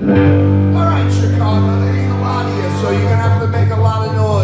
All right, Chicago, there ain't a lot of you, so you're gonna have to make a lot of noise.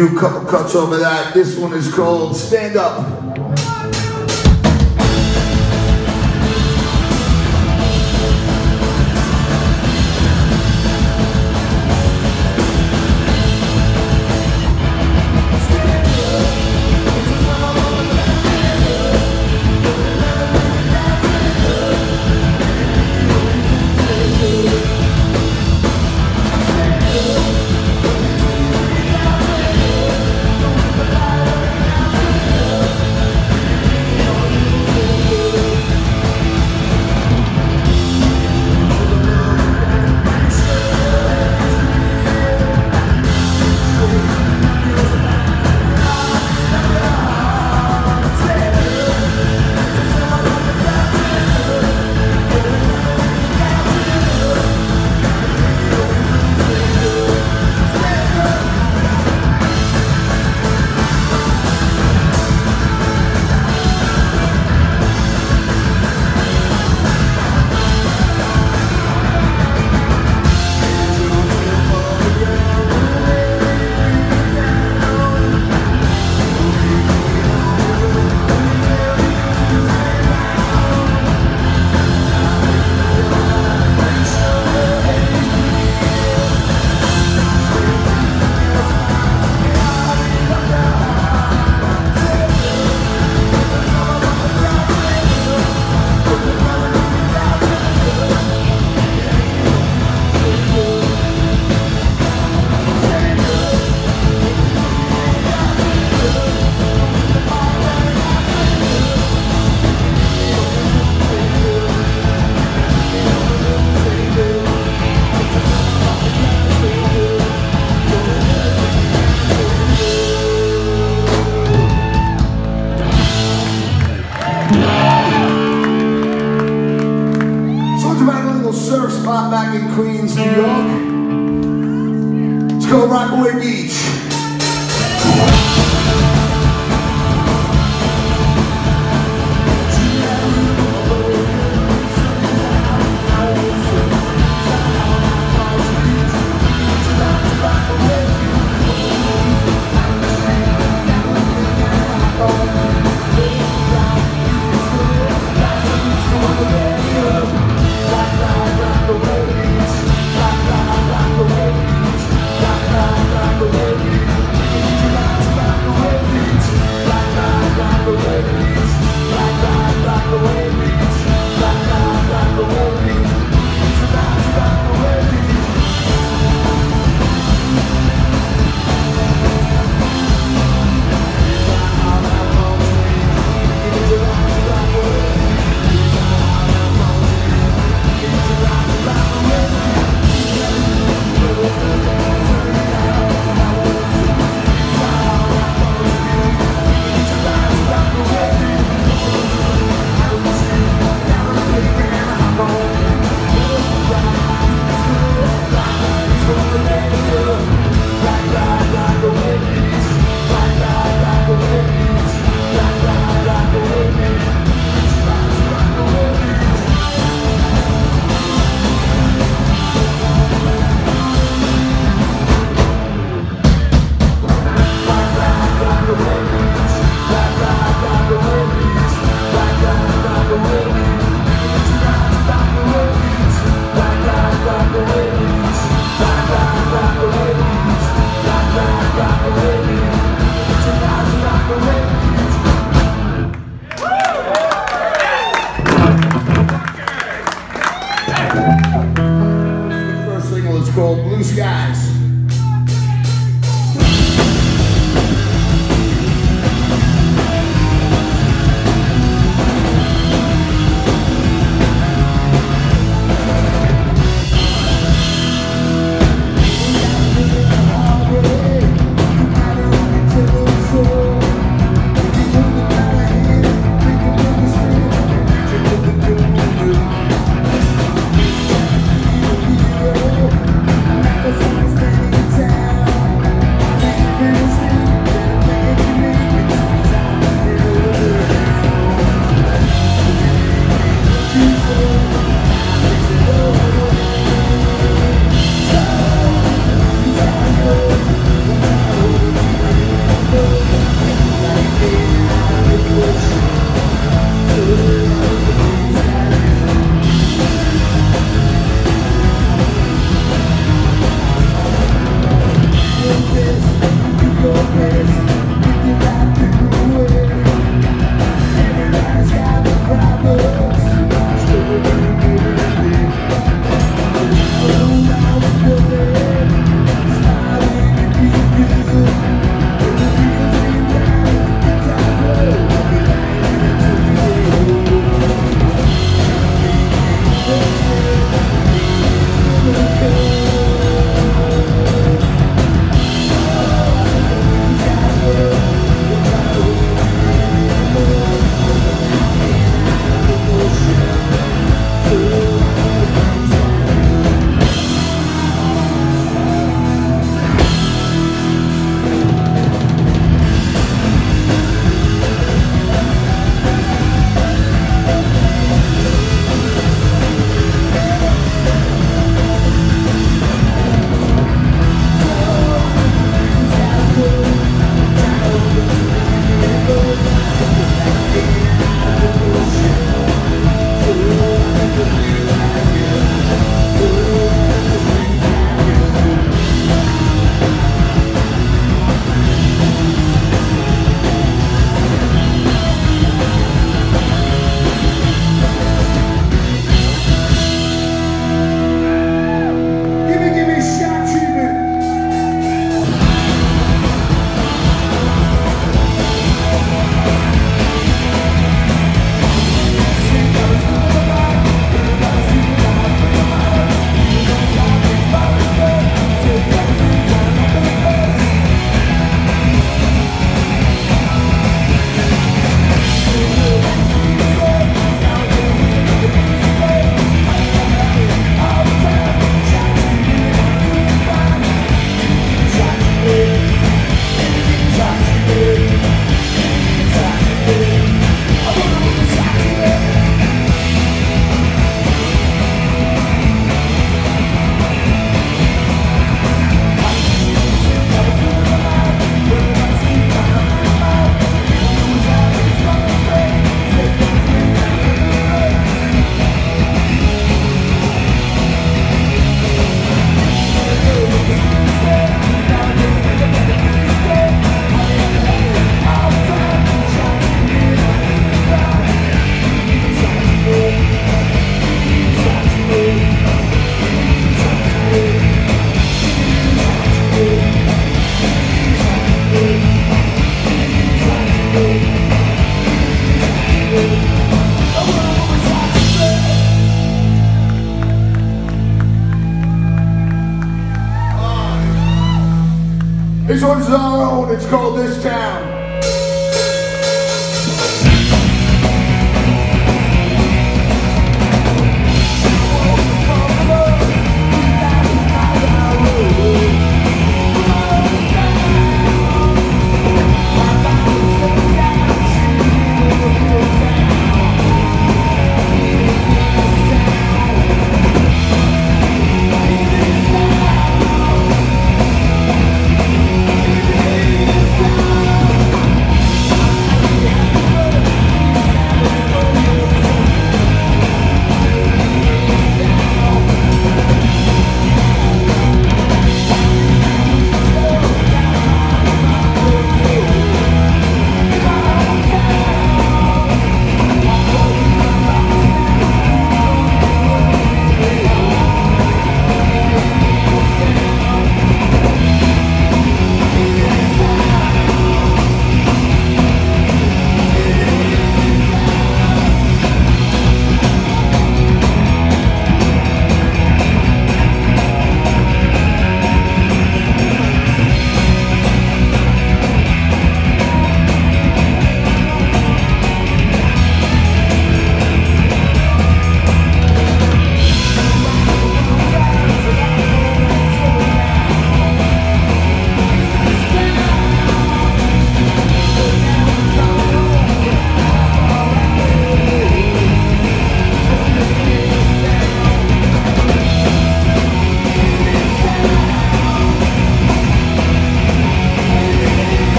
A couple cuts over that. This one is called Stand Up. spot back in Queens, New York. Let's go Rockaway Beach.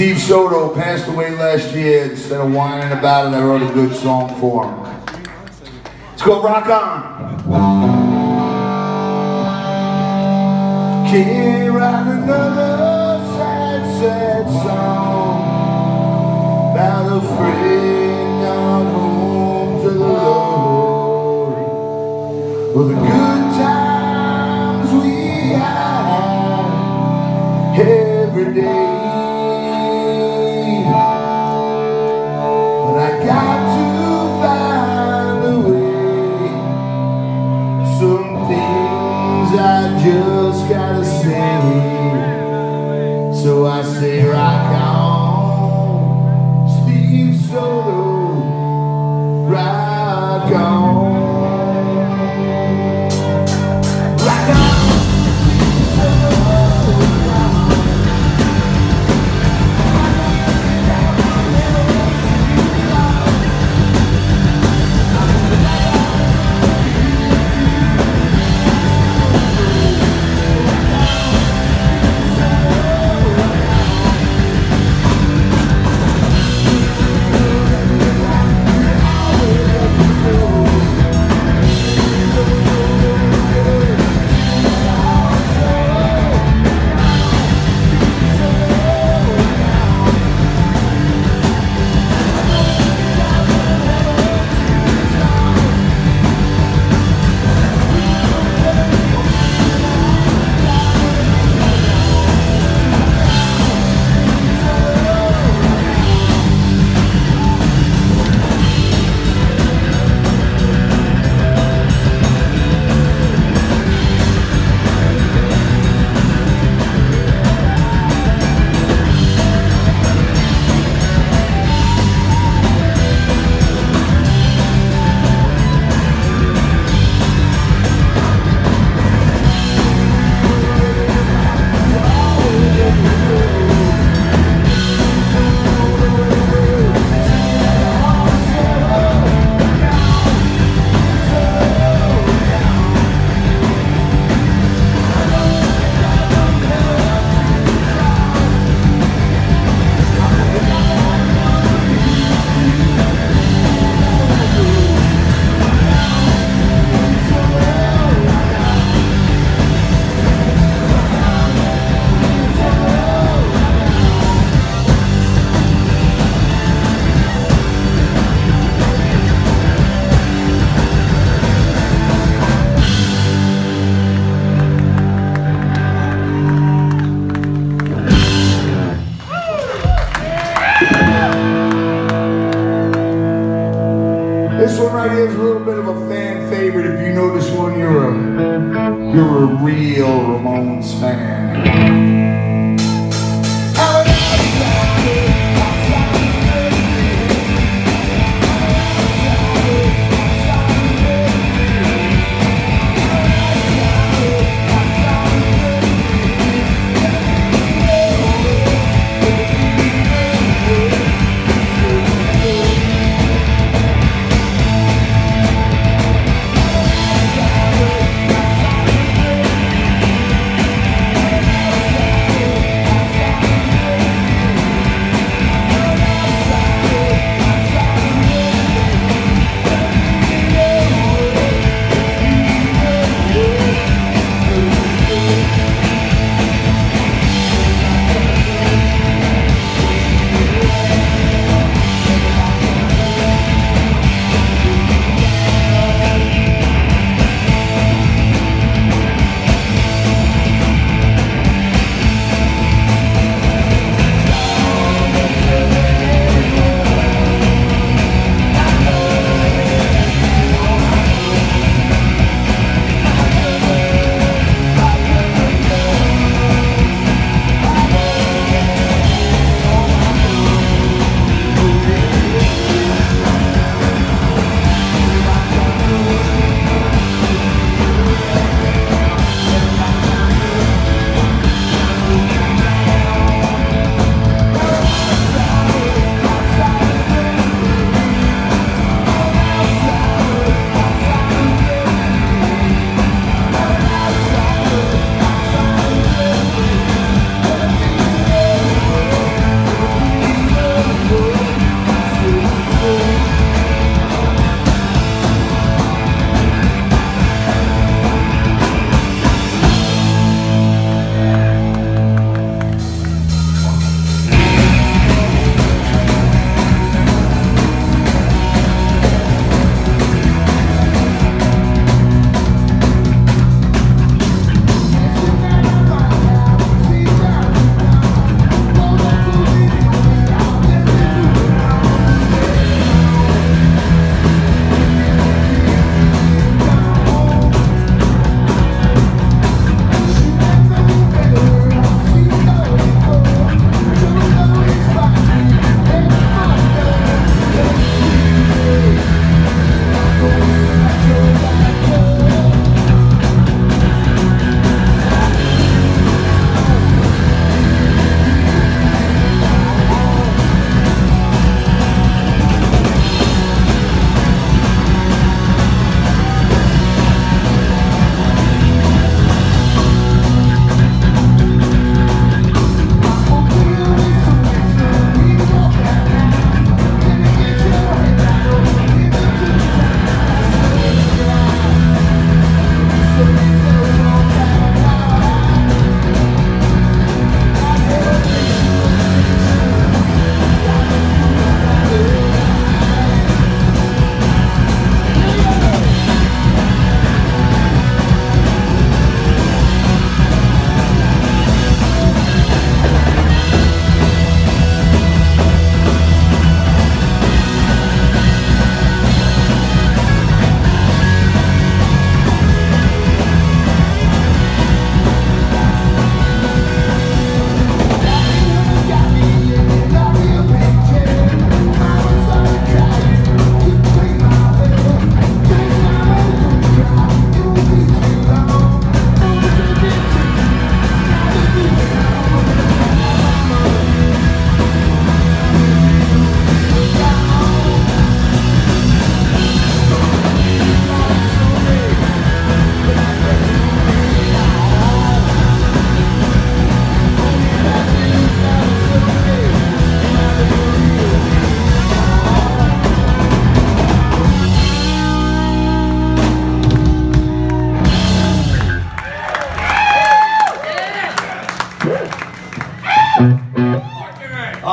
Steve Soto, passed away last year. Instead of whining about it, I wrote a good song for him. Let's go Rock On. Can't write another sad, sad song about a friend gone home to the Lord. Well, the good times we had every day. Just gotta say. So I say rock Ramones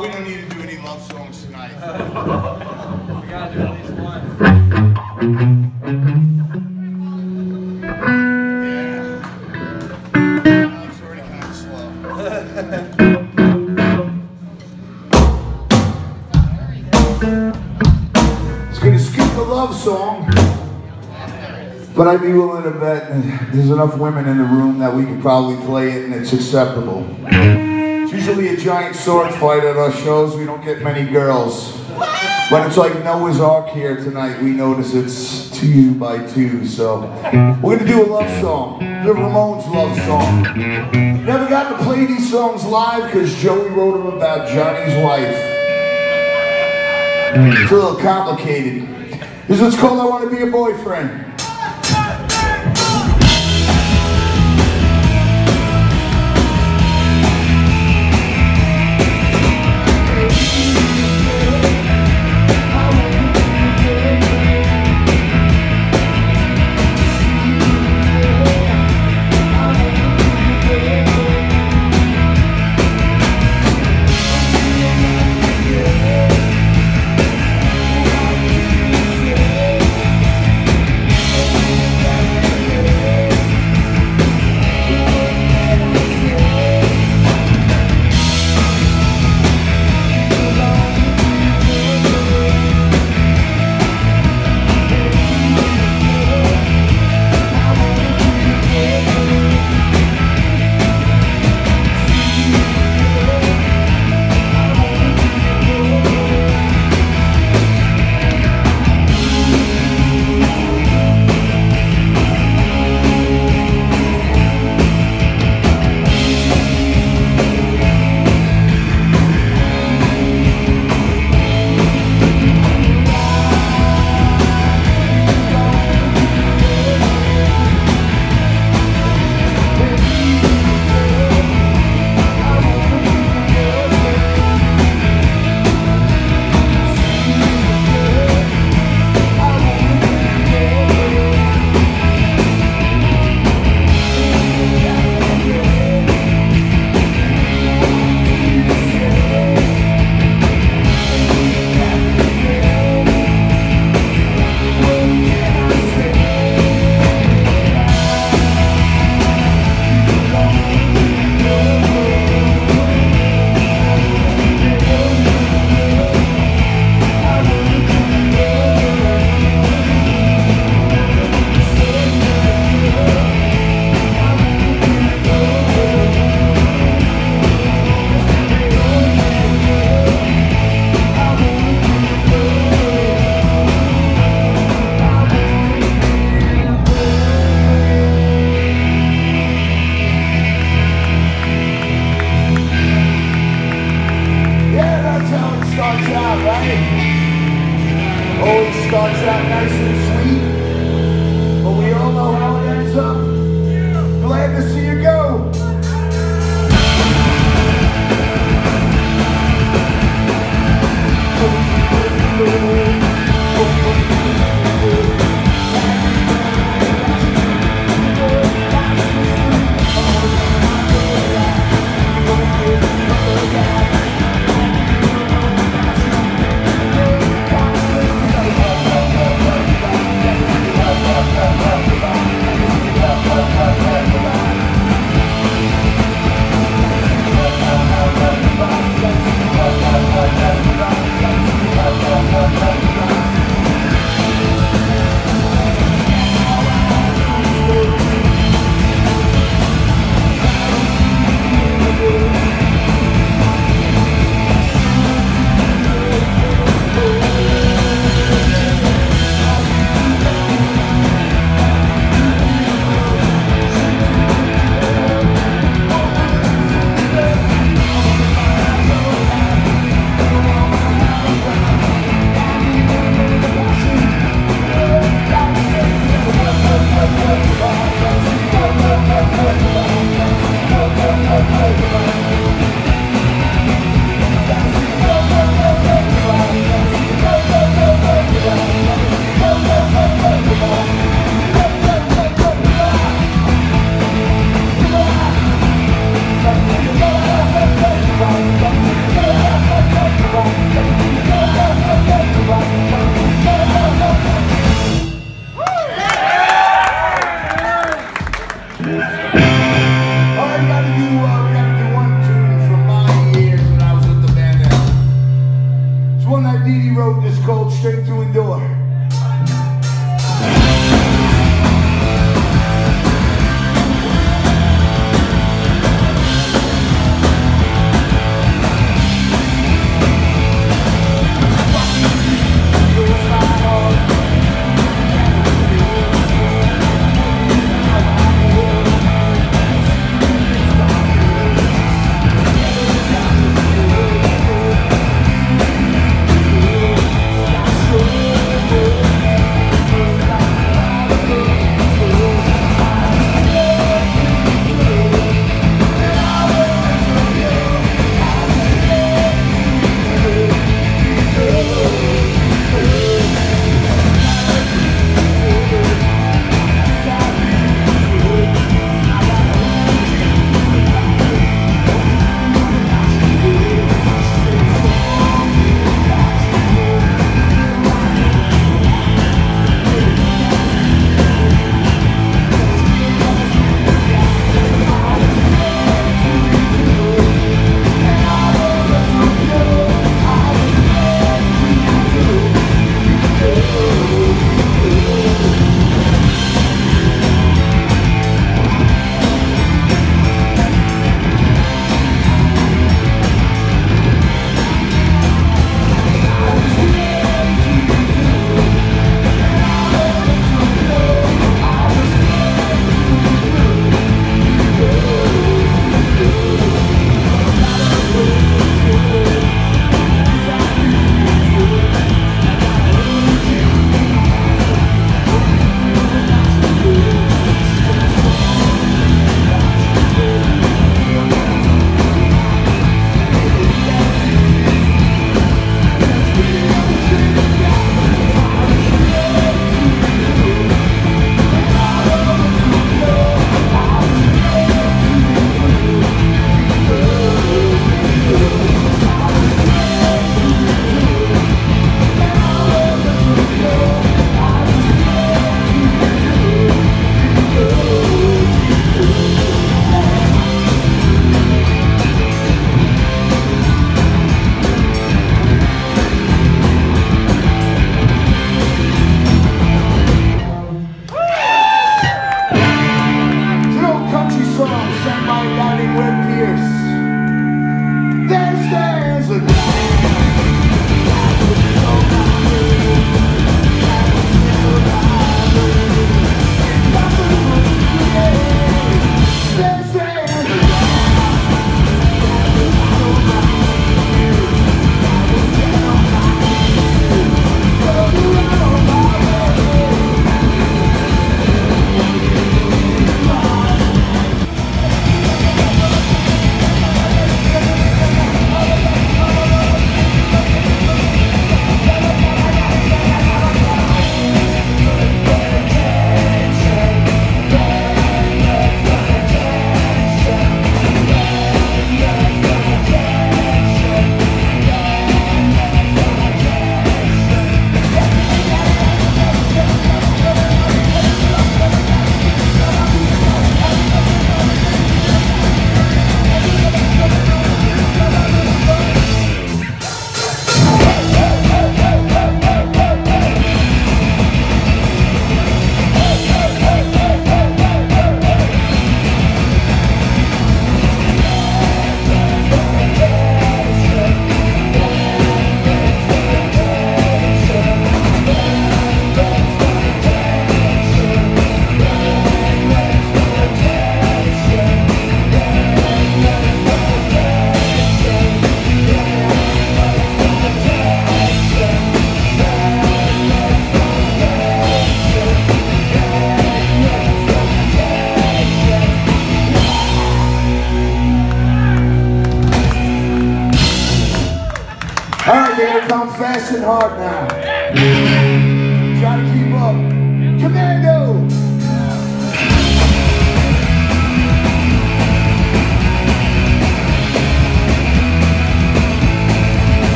we don't need to do any love songs tonight. We gotta do at least one. Yeah. It's already kind of slow. It's gonna skip the love song. But I'd be willing to bet there's enough women in the room that we could probably play it and it's acceptable. Usually a giant sword fight at our shows. We don't get many girls. But it's like Noah's Ark here tonight. We notice it's two by two. So we're gonna do a love song. The Ramones love song. Never got to play these songs live because Joey wrote them about Johnny's wife. It's a little complicated. This is what's called I Want to Be a Boyfriend. Right? Always starts out nice and sweet, but we all know how it ends up. Glad to see you go.